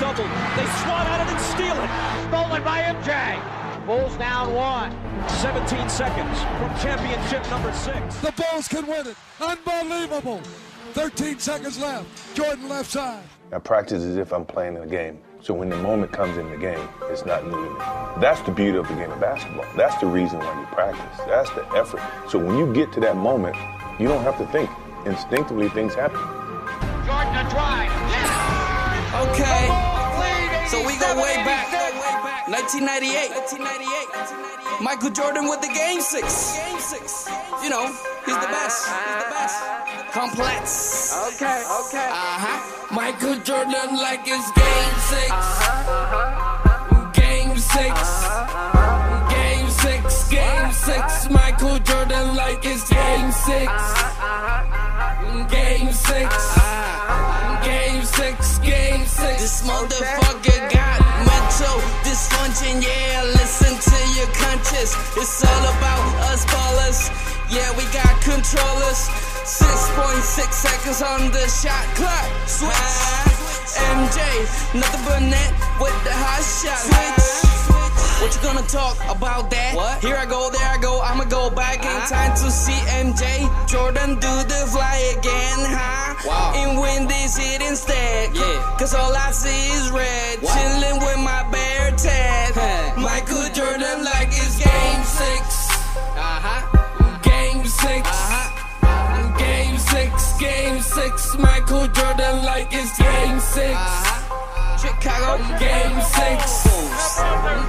doubled. They swat at it and steal it. Stolen by MJ. Bulls down one. 17 seconds from championship number six. The Bulls can win it. Unbelievable. 13 seconds left. Jordan left side. I practice as if I'm playing in a game. So when the moment comes in the game, it's not new to me. That's the beauty of the game of basketball. That's the reason why you practice. That's the effort. So when you get to that moment, you don't have to think. Instinctively, things happen. Jordan a drive. Way back. 1998. 1998. Michael Jordan with the game six. Game six. You know, he's the best. He's the best. Complex. Okay, okay. Uh huh. Michael Jordan like his game 6 Uh-huh. Game 6 Uh-huh. Game six. Game six. Michael Jordan like his game 6 Game six. Game six. Game six. This motherfucker It's all about us ballers. Yeah, we got controllers. 6.6 seconds on the shot clock. Switch. MJ, nothing but net with the hot shot. Switch. What you gonna talk about that? What? Here I go, there I go, I'ma go back in time to see MJ. Jordan do the fly again, huh? Wow. And win this hit instead. Yeah. Cause all I see is red. What? Six. Michael Jordan like it's game 6 Uh-huh. Chicago, game six.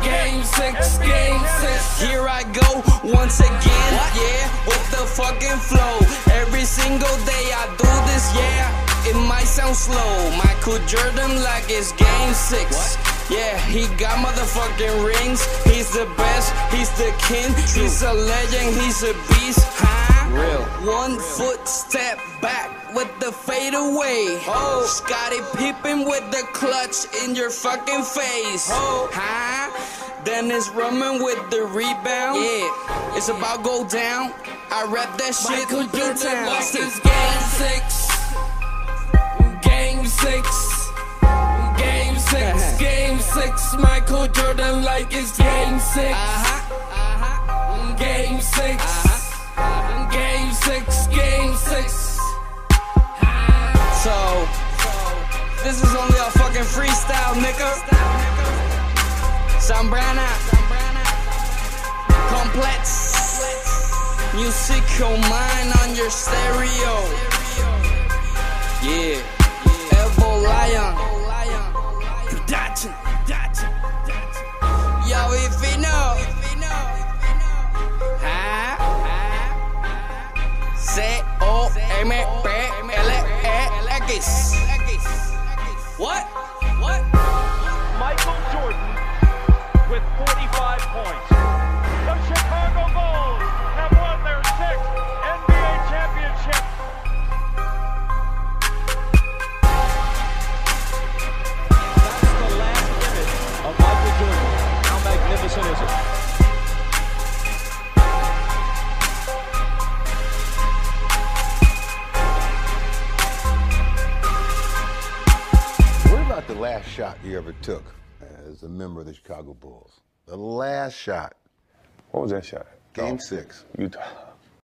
Game six, game six. Here I go once again, yeah, with the fucking flow. Every single day I do this, yeah. It might sound slow. Michael Jordan like it's game six. Yeah, he got motherfucking rings. He's the best, he's the king. He's a legend, he's a beast, huh? Real. One foot step back with the fade away. Oh, Scottie Pippen with the clutch in your fucking face. Oh, huh? Dennis Rodman with the rebound. Yeah, it's about go down. I rap that shit. Michael Jordan lost his game six. Six. Michael Jordan like it's game 6 Uh-huh. Game 6 Uh-huh. Game six, game six. So, this is only a fucking freestyle, nigga. Zambrana. Complex. Musical mind on your stereo. Yeah. Evo Lion. Production. C-O-M-P-L-E-X. What? What? Last shot you ever took as a member of the Chicago Bulls? The last shot, What was that shot? game six. Utah.